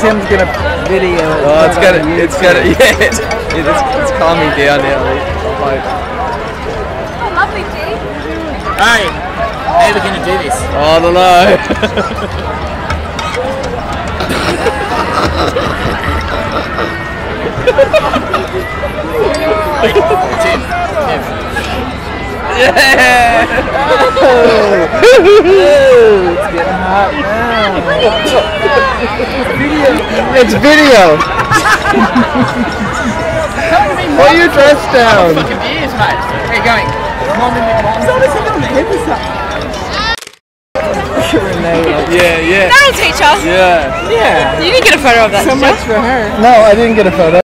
Tim's gonna video. it. Oh, it's gonna, it's gonna, yeah, it's, it's, it's calming down now. Like, Oh, lovely, G. Hey, how are we going to do this? oh, I don't know. Tim, Tim. Yeah! Ooh, it's getting hot now. It's video. Put your dress down. Fucking beers, mate. Where are you going? Come on, Mimic, come on. Renee, Yeah, yeah, That'll teach us. yeah. Yeah. You didn't get a photo of that, So did much you? for her. No, I didn't get a photo.